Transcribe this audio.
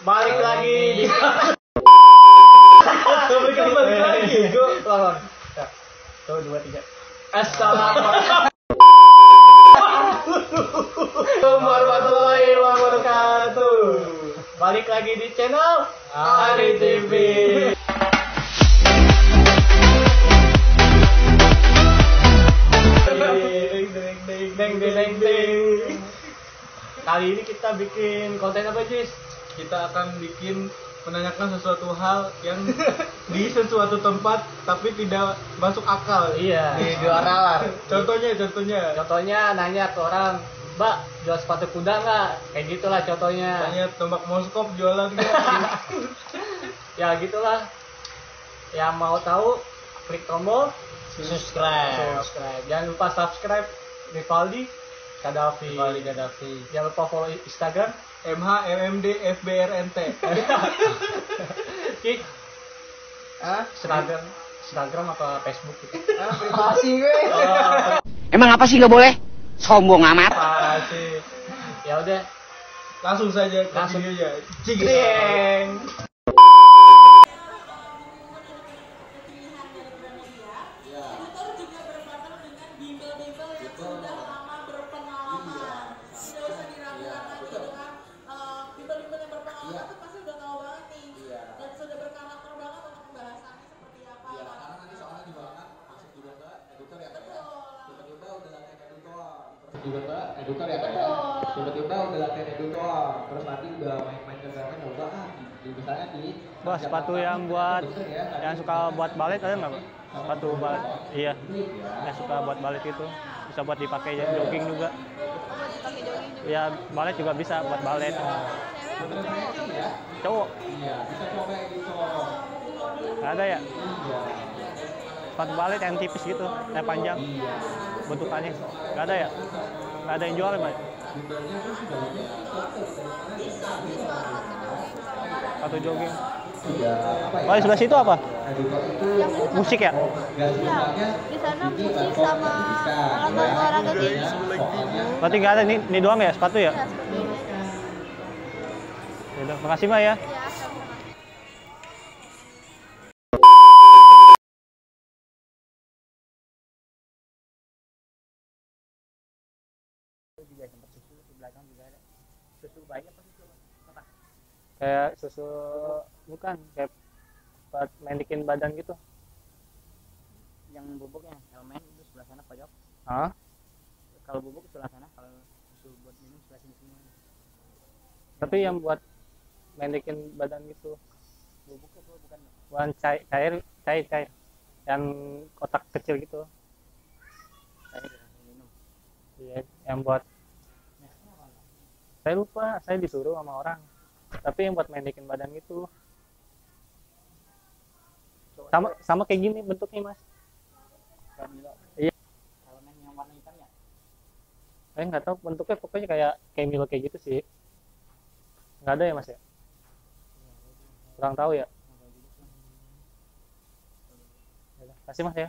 balik lagi. Balik lagi. Gue lawan. Satu dua tiga. Assalamualaikum warahmatullahi wabarakatuh. Balik lagi di channel Ari TV. Kali ini kita bikin konten apa Jis? Kita akan bikin menanyakan sesuatu hal yang di sesuatu tempat tapi tidak masuk akal. Iya. Di Di luar. Contohnya, contohnya. Contohnya nanya ke orang, Mbak, jual sepatu kuda nggak? Kayak gitulah contohnya. Tanya tombak moskop jualan nggak? Ya gitulah. Yang mau tahu, klik tombol subscribe subscribe. Jangan lupa subscribe Rivaldi Kadafi. Kembali Gaddafi. Jangan lupa follow Instagram. MH MMD FBRNT. Kik, ah Instagram, Instagram apa Facebook gitu. ah privasi gue Oh, Emang apa sih lo boleh? Sombong amat. Apa sih? ya udah. Langsung saja ke Langsung. videonya. Cik. Juga ke editor ya kan ya. Tiba-tiba udah latihan editor. Terus nanti udah main-main ke sana nyoba ah di, di misalnya di Wah, sepatu yang buat yang suka buat balet ada nggak, Pak? Sepatu balet. Iya. Yang suka buat balet itu. Bisa buat dipakai jogging juga. Ya, balet juga bisa buat balet. Cowok. Iya, bisa coba editor. Nggak ada ya? Sepatu balet yang tipis gitu, yang panjang. Bentukannya. Nggak ada ya? Nggak ada yang jual, Pak? Sepatu jogging. Iya? Oh, di sebelah situ apa? Musik ya? sebenarnya di sana musik sama alat olahraga gitu. Berarti nggak ada, ini, ini doang ya sepatu ya? Ya, seperti itu. Yaudah, makasih Mbak ya. Ya, sama-sama. Kayak susu bukan kayak buat mendikin badan gitu. Yang bubuknya helmet itu sebelah sana pojok. Hah? Kalau bubuk sebelah sana, kalau susu buat minum sebelah sini semua. Tapi yang buat mendikin badan gitu. Bubuk apa bukan? Bukan cair, cair, cair, cair. Yang kotak kecil gitu. Saya minum. Iya, yang buat saya lupa, saya disuruh sama orang. Tapi yang buat mendikin badan gitu. Sama sama kayak gini bentuknya, Mas. Iya. Yang warna ya? Saya nggak tahu bentuknya pokoknya kayak kayak Milo kayak gitu sih. Nggak ada ya, Mas ya? Kurang tahu ya. Kasih Mas ya.